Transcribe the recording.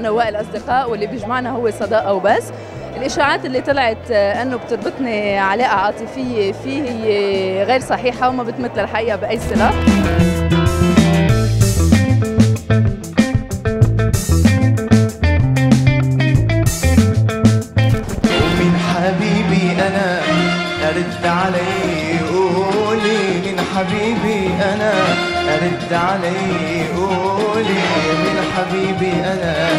أنا وائل أصدقاء واللي بيجمعنا هو صداقه وبس الإشاعات اللي طلعت آه، إنه بتربطني علاقة عاطفية فيه هي غير صحيحة وما بتمثل الحقيقة بأي صلة. مين حبيبي أنا أرد علي قولي من حبيبي أنا أرد علي قولي من حبيبي أنا